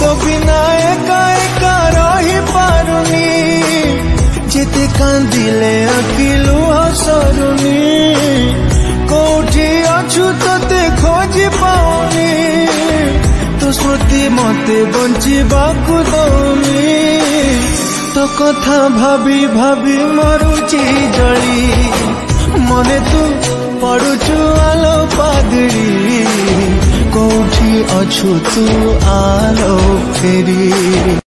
তো বিনা একা একা রহি পারুনি যেতে কান্দিলে আকিলু হসরুনি কোটি অছু তোতে খোঁজি পাওনি তো স্মৃতি মতে বঞ্চিবাকু দৌনি তো কথা ভাবি ভাবি মরুচি জলি মনে তু পড়ুছু আলো অছুতু আলো ফেরি